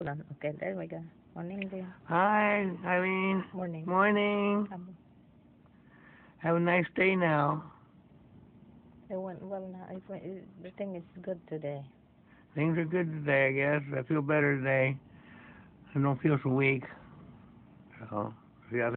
Okay, there we go. Morning din. Hi, Eileen. Morning. Morning. Have a nice day now. it went well now. It went, it, everything is good today. Things are good today, I guess. I feel better today. I don't feel so weak. So, yeah,